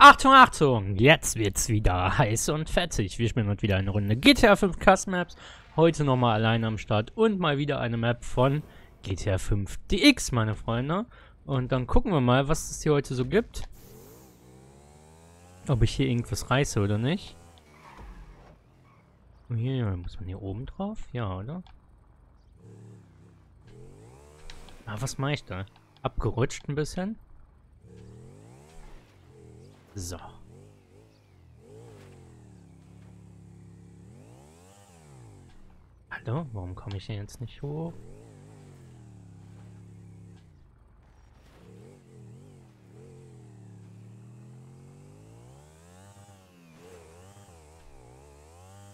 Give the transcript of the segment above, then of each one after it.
Achtung, Achtung! Jetzt wird's wieder heiß und fettig. Wir spielen heute wieder eine Runde GTA 5 Custom Maps. Heute nochmal allein am Start und mal wieder eine Map von GTA 5 DX, meine Freunde. Und dann gucken wir mal, was es hier heute so gibt. Ob ich hier irgendwas reiße oder nicht. Hier, muss man hier oben drauf? Ja, oder? Ah, was mache ich da? Abgerutscht ein bisschen. So. Hallo? Warum komme ich hier jetzt nicht hoch?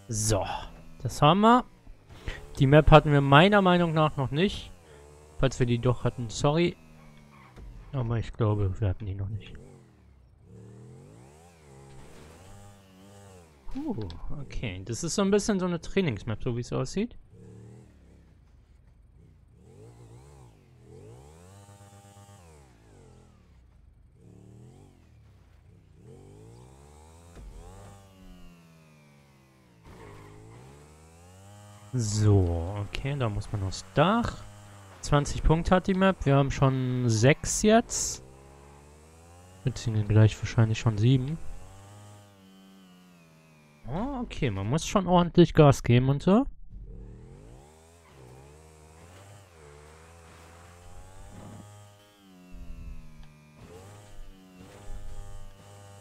So. Das haben wir. Die Map hatten wir meiner Meinung nach noch nicht. Falls wir die doch hatten, sorry. Aber ich glaube, wir hatten die noch nicht. Uh, okay. Das ist so ein bisschen so eine Trainingsmap, so wie es aussieht. So, okay, da muss man aufs Dach. 20 Punkte hat die Map. Wir haben schon 6 jetzt. Beziehungsweise gleich wahrscheinlich schon 7. Okay, man muss schon ordentlich Gas geben und so.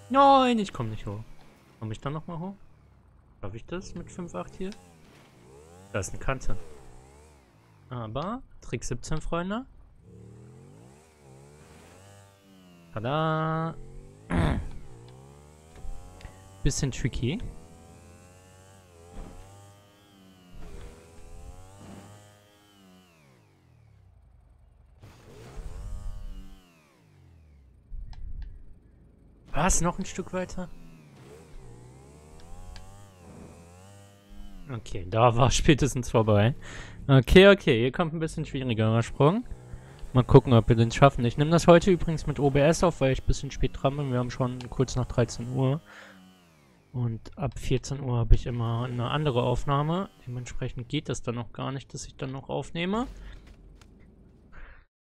Nein, ich komme nicht hoch. Komme ich dann nochmal hoch? Schaffe ich das mit 5,8 hier? Da ist eine Kante. Aber, Trick 17, Freunde. Tada! Bisschen tricky. Was? Noch ein Stück weiter? Okay, da war spätestens vorbei. Okay, okay, hier kommt ein bisschen schwierigerer Sprung. Mal gucken, ob wir den schaffen. Ich nehme das heute übrigens mit OBS auf, weil ich ein bisschen spät dran bin. Wir haben schon kurz nach 13 Uhr. Und ab 14 Uhr habe ich immer eine andere Aufnahme. Dementsprechend geht das dann noch gar nicht, dass ich dann noch aufnehme.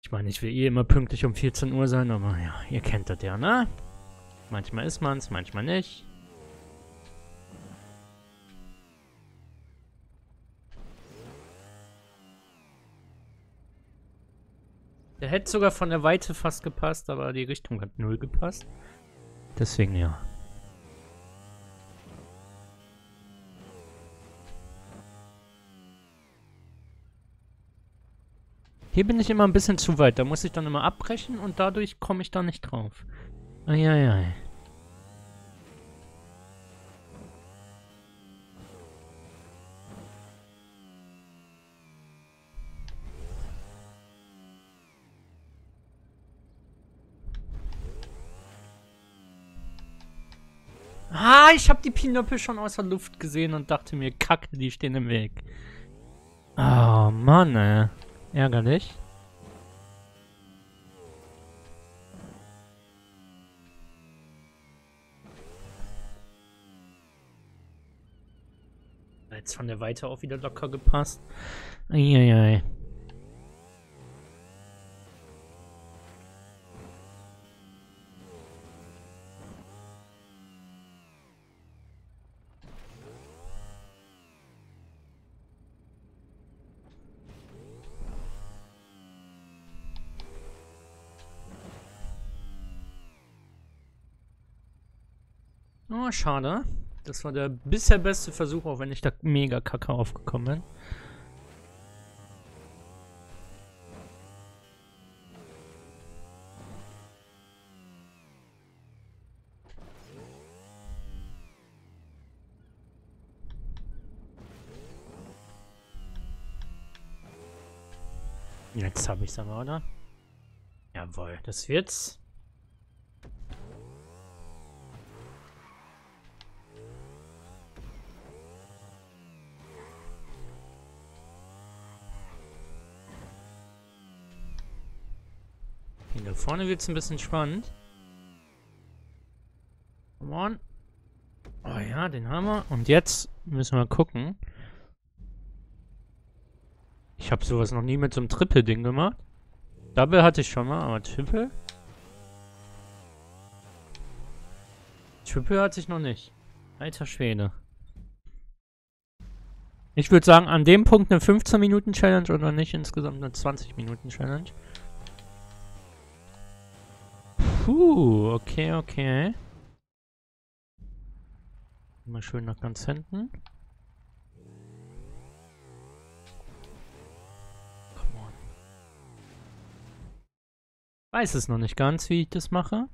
Ich meine, ich will eh immer pünktlich um 14 Uhr sein, aber ja, ihr kennt das ja, ne? Manchmal ist man es, manchmal nicht. Der hätte sogar von der Weite fast gepasst, aber die Richtung hat null gepasst. Deswegen ja. Hier bin ich immer ein bisschen zu weit. Da muss ich dann immer abbrechen und dadurch komme ich da nicht drauf. Eieiei. Ah, ich habe die Pinöppel schon außer Luft gesehen und dachte mir, kacke, die stehen im Weg. Oh, Mann, ey. Ärgerlich. Jetzt von der Weite auch wieder locker gepasst. Eieiei. Oh, schade. Das war der bisher beste Versuch, auch wenn ich da mega kacke aufgekommen bin. Jetzt habe ich es aber, oder? Jawohl, das wird's. Vorne wird es ein bisschen spannend. Come on. Oh ja, den haben wir. Und jetzt müssen wir gucken. Ich habe sowas noch nie mit so einem Triple-Ding gemacht. Double hatte ich schon mal, aber Triple? Triple hatte ich noch nicht. Alter Schwede. Ich würde sagen, an dem Punkt eine 15-Minuten-Challenge oder nicht insgesamt eine 20-Minuten-Challenge. Puh, okay, okay. Mal schön nach ganz hinten. Come on. Weiß es noch nicht ganz, wie ich das mache.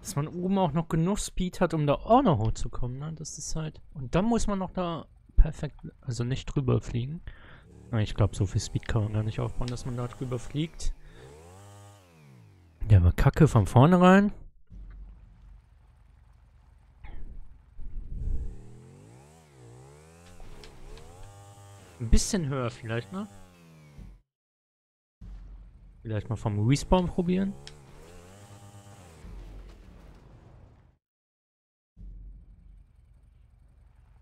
Dass man oben auch noch genug Speed hat, um da auch noch hochzukommen, ne? Das ist halt... Und dann muss man noch da perfekt, also nicht drüber fliegen. Ich glaube, so viel Speed kann man gar nicht aufbauen, dass man da drüber fliegt. Der war kacke von vornherein. Ein bisschen höher vielleicht, ne? Vielleicht mal vom Respawn probieren.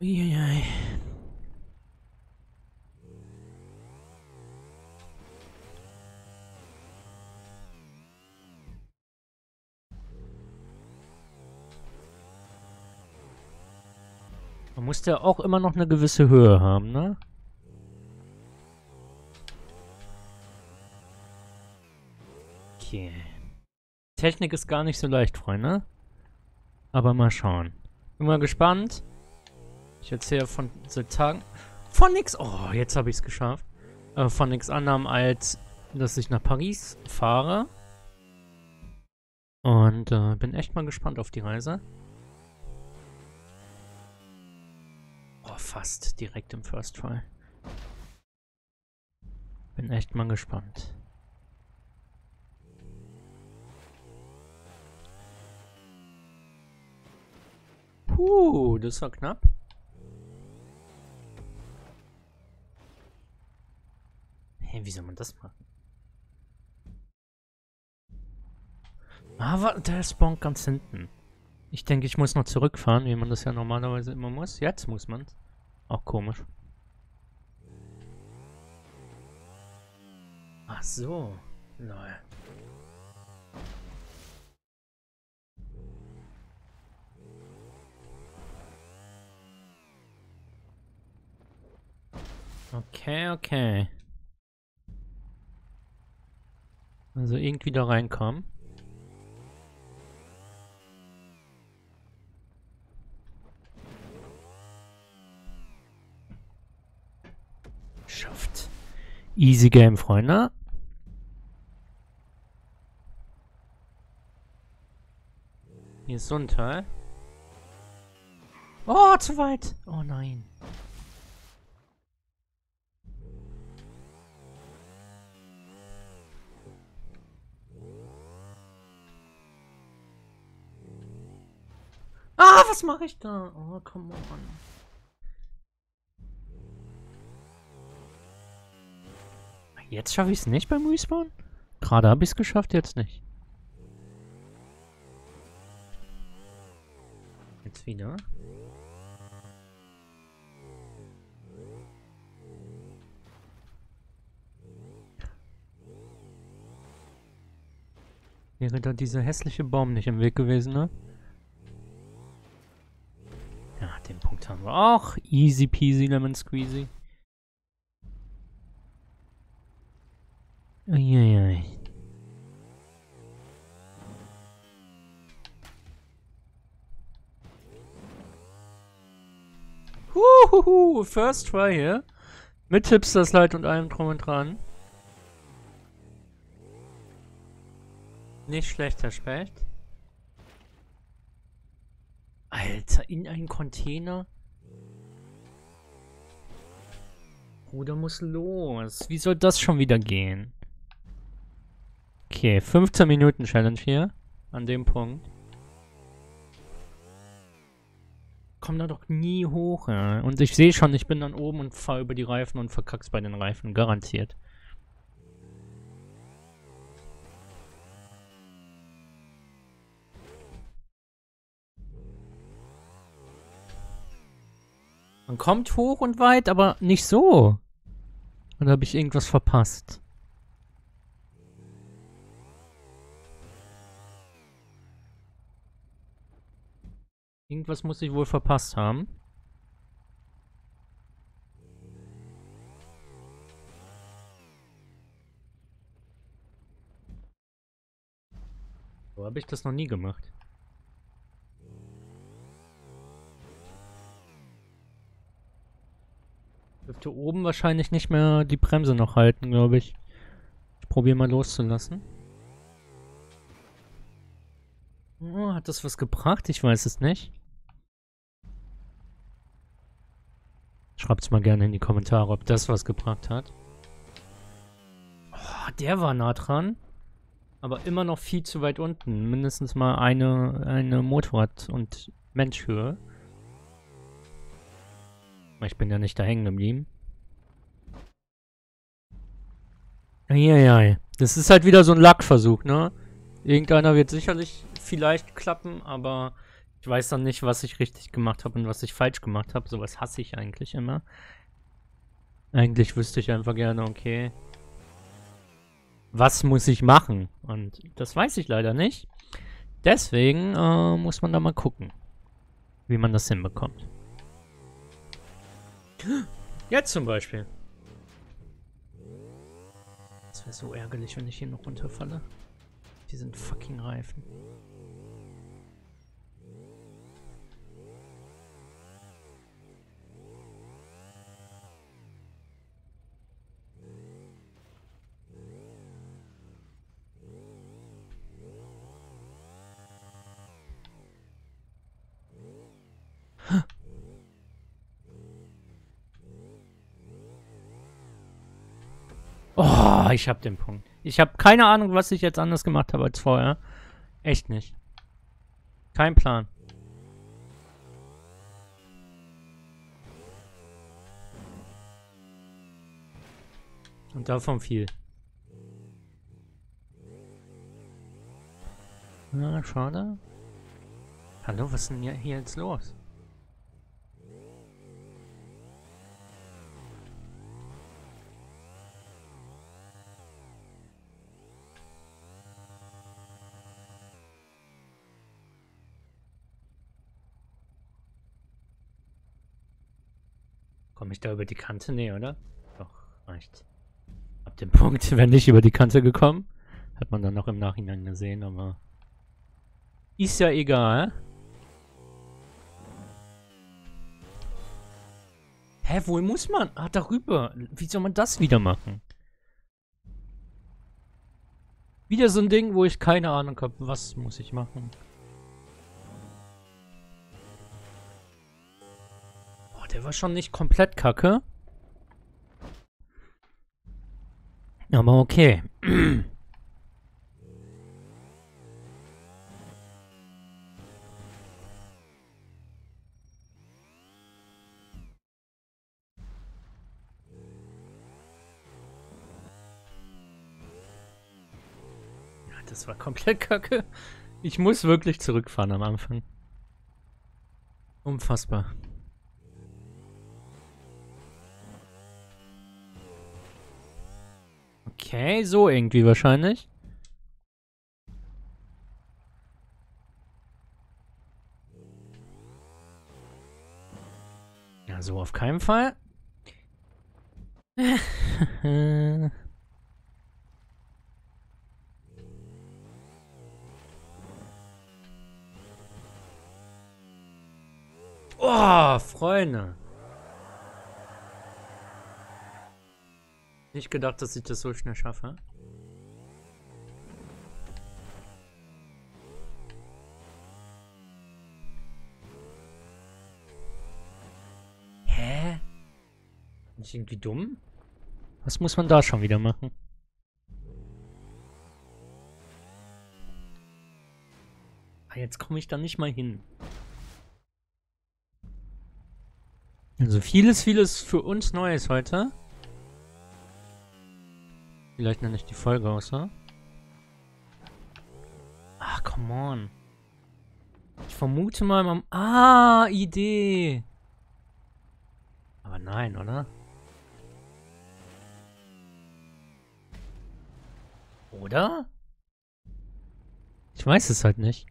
Uiuiui. Man muss ja auch immer noch eine gewisse Höhe haben, ne? Okay. Technik ist gar nicht so leicht, Freunde. Aber mal schauen. Bin mal gespannt. Ich erzähle von seit Tagen. Von nix. Oh, jetzt habe ich es geschafft. Äh, von nichts anderem als, dass ich nach Paris fahre. Und äh, bin echt mal gespannt auf die Reise. Fast direkt im First Try. Bin echt mal gespannt. Puh, das war knapp. Hey, wie soll man das machen? Aber der spawnt ganz hinten. Ich denke, ich muss noch zurückfahren, wie man das ja normalerweise immer muss. Jetzt muss man Auch komisch. Ach so. Naja. Okay, okay. Also irgendwie da reinkommen. Schafft. Easy Game, Freunde. Hier ist so ein Teil. Oh, zu weit. Oh nein. Ah, was mache ich da? Oh, come on. Jetzt schaffe ich es nicht beim Respawn? Gerade habe ich es geschafft, jetzt nicht. Jetzt wieder. Wäre da dieser hässliche Baum nicht im Weg gewesen, ne? Den Punkt haben wir auch. Easy peasy lemon squeezy. Huhuhu, first try hier. Mit Hipster-Slide und allem drum und dran. Nicht schlechter Specht. Alter, in einen Container? Bruder muss los. Wie soll das schon wieder gehen? Okay, 15 Minuten Challenge hier. An dem Punkt. komme da doch nie hoch. Ja. Und ich sehe schon, ich bin dann oben und fahre über die Reifen und verkack's bei den Reifen, garantiert. Man kommt hoch und weit, aber nicht so. Oder habe ich irgendwas verpasst? Irgendwas muss ich wohl verpasst haben. So habe ich das noch nie gemacht. Dürfte oben wahrscheinlich nicht mehr die Bremse noch halten, glaube ich. Ich probiere mal loszulassen. Oh, hat das was gebracht? Ich weiß es nicht. Schreibt es mal gerne in die Kommentare, ob das was gebracht hat. Oh, der war nah dran. Aber immer noch viel zu weit unten. Mindestens mal eine, eine Motorrad- und Menschhöhe. Ich bin ja nicht da hängen geblieben. Eieiei. Das ist halt wieder so ein Lackversuch, ne? Irgendeiner wird sicherlich vielleicht klappen, aber ich weiß dann nicht, was ich richtig gemacht habe und was ich falsch gemacht habe. Sowas hasse ich eigentlich immer. Eigentlich wüsste ich einfach gerne, okay, was muss ich machen? Und das weiß ich leider nicht. Deswegen äh, muss man da mal gucken, wie man das hinbekommt. Jetzt zum Beispiel. Das wäre so ärgerlich, wenn ich hier noch runterfalle. Die sind fucking Reifen. Oh, ich hab den Punkt. Ich habe keine Ahnung, was ich jetzt anders gemacht habe als vorher. Echt nicht. Kein Plan. Und davon viel. Na, schade. Hallo, was ist denn hier jetzt los? Ich da über die Kante? Nee, oder? Doch, reicht. Ab dem Punkt, wenn nicht über die Kante gekommen. Hat man dann noch im Nachhinein gesehen, aber... Ist ja egal. Hä, wohl muss man? Ah, darüber. Wie soll man das wieder machen? Wieder so ein Ding, wo ich keine Ahnung habe, was muss ich machen. Der war schon nicht komplett kacke. Aber okay. das war komplett kacke. Ich muss wirklich zurückfahren am Anfang. Unfassbar. Okay, so irgendwie wahrscheinlich. Ja, so auf keinen Fall. oh, Freunde. Nicht gedacht, dass ich das so schnell schaffe. Hä? Bin ich irgendwie dumm? Was muss man da schon wieder machen? Ah, jetzt komme ich da nicht mal hin. Also vieles, vieles für uns Neues heute. Vielleicht nenne ich die Folge aus, oder? Ach, come on. Ich vermute mal, man... Ah, Idee. nein, oder? Oder? Ich weiß es halt nicht.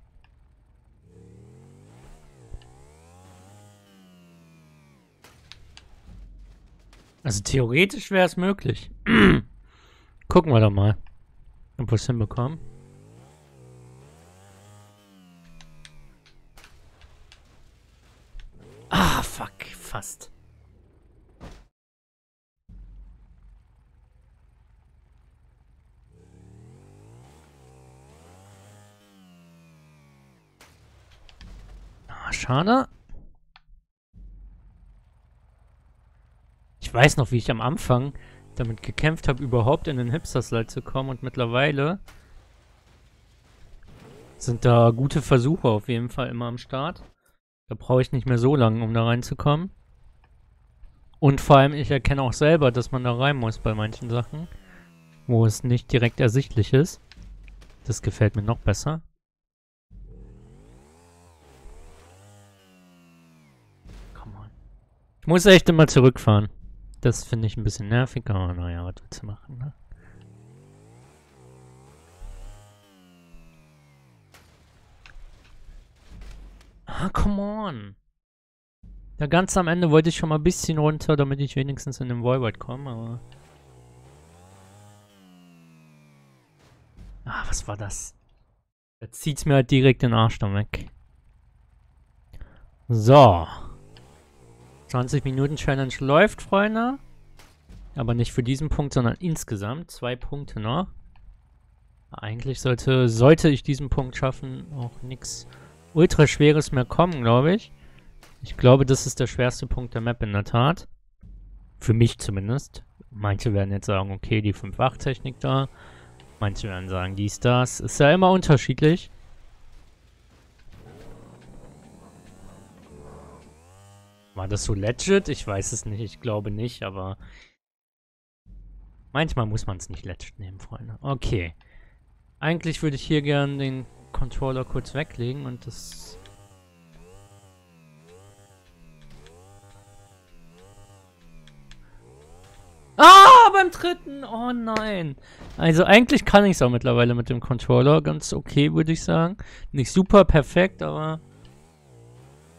Also theoretisch wäre es möglich. Gucken wir doch mal, ob wir es hinbekommen. Ah, fuck, fast. Ah, schade. Ich weiß noch, wie ich am Anfang damit gekämpft habe, überhaupt in den Hipster-Slide zu kommen und mittlerweile sind da gute Versuche auf jeden Fall immer am Start. Da brauche ich nicht mehr so lange, um da reinzukommen. Und vor allem, ich erkenne auch selber, dass man da rein muss bei manchen Sachen, wo es nicht direkt ersichtlich ist. Das gefällt mir noch besser. Come on. Ich muss echt immer zurückfahren. Das finde ich ein bisschen nervig, aber naja, was willst du machen, ne? Ah, come on. Da ganz am Ende wollte ich schon mal ein bisschen runter, damit ich wenigstens in den Voivod komme, aber... Ah, was war das? Da zieht's mir halt direkt den Arsch dann weg. So. 20 Minuten Challenge läuft, Freunde. Aber nicht für diesen Punkt, sondern insgesamt. Zwei Punkte noch. Eigentlich sollte, sollte ich diesen Punkt schaffen, auch nichts ultra schweres mehr kommen, glaube ich. Ich glaube, das ist der schwerste Punkt der Map in der Tat. Für mich zumindest. Manche werden jetzt sagen, okay, die 5-8-Technik da. Manche werden sagen, dies, das. Ist ja immer unterschiedlich. War das so legit? Ich weiß es nicht. Ich glaube nicht, aber... Manchmal muss man es nicht legit nehmen, Freunde. Okay. Eigentlich würde ich hier gerne den Controller kurz weglegen und das... Ah, beim dritten! Oh nein! Also eigentlich kann ich es auch mittlerweile mit dem Controller. Ganz okay, würde ich sagen. Nicht super perfekt, aber...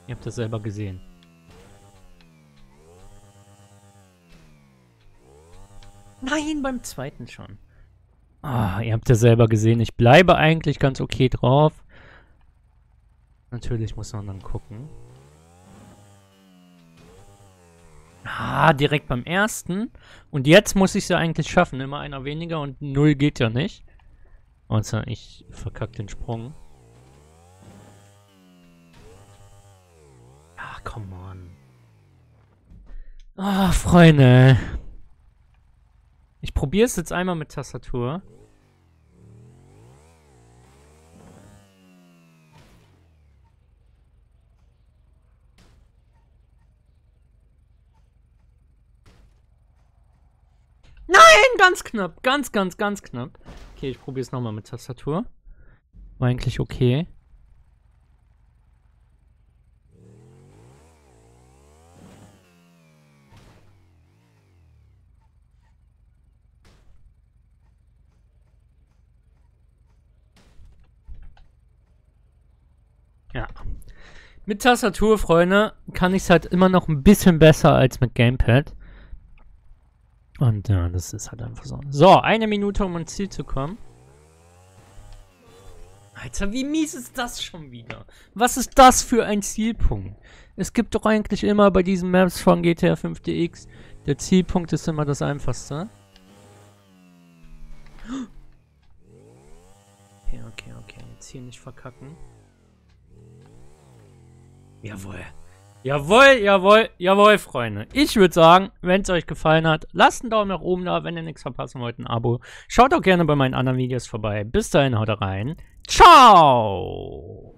Ihr habt das selber gesehen. Nein, beim zweiten schon. Ah, ihr habt ja selber gesehen, ich bleibe eigentlich ganz okay drauf. Natürlich muss man dann gucken. Ah, direkt beim ersten. Und jetzt muss ich es ja eigentlich schaffen. Immer einer weniger und null geht ja nicht. Außer ich verkack den Sprung. Ah, come on. Ah, Freunde. Ich probiere es jetzt einmal mit Tastatur. Nein, ganz knapp. Ganz, ganz, ganz knapp. Okay, ich probiere es nochmal mit Tastatur. War eigentlich okay. Ja. Mit Tastatur, Freunde, kann ich es halt immer noch ein bisschen besser als mit Gamepad. Und ja, das ist halt einfach so. So, eine Minute, um ins Ziel zu kommen. Alter, wie mies ist das schon wieder? Was ist das für ein Zielpunkt? Es gibt doch eigentlich immer bei diesen Maps von GTA 5 DX, der Zielpunkt ist immer das einfachste. Okay, okay, okay. Jetzt hier nicht verkacken. Jawohl. Jawohl, jawohl, jawohl, Freunde. Ich würde sagen, wenn es euch gefallen hat, lasst einen Daumen nach oben da. Wenn ihr nichts verpassen wollt, ein Abo. Schaut auch gerne bei meinen anderen Videos vorbei. Bis dahin, haut rein. Ciao!